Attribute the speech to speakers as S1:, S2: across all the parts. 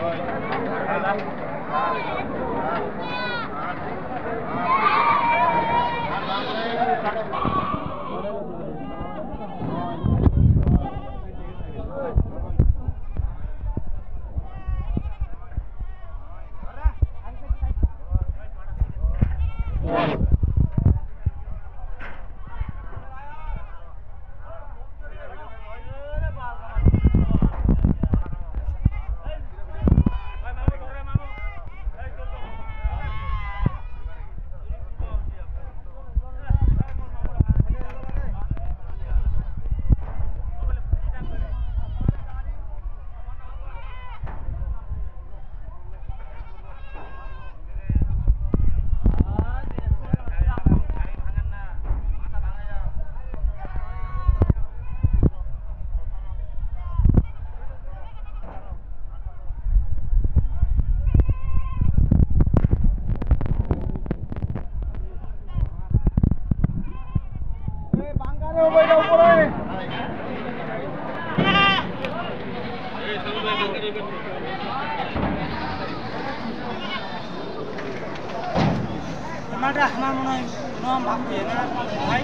S1: Thank you. আমারটা আমার মনে হয় নম ভাবছে না ভাই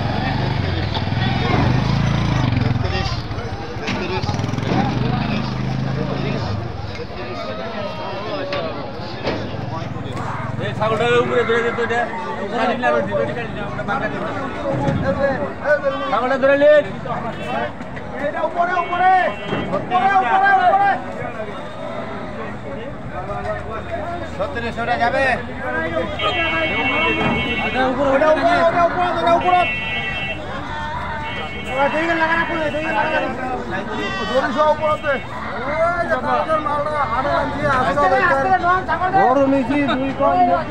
S2: ছাগলটার উপরে ধরে যেত এটা কাটি নিলে আবার ভিডিওটি কাটি নিলে আমরা বাংলা দিতে ছাগলটা ধরে নিয়ে
S3: ছত্রিশ ওটা যাবে
S1: বড় মিছি দুই কম
S3: ভাই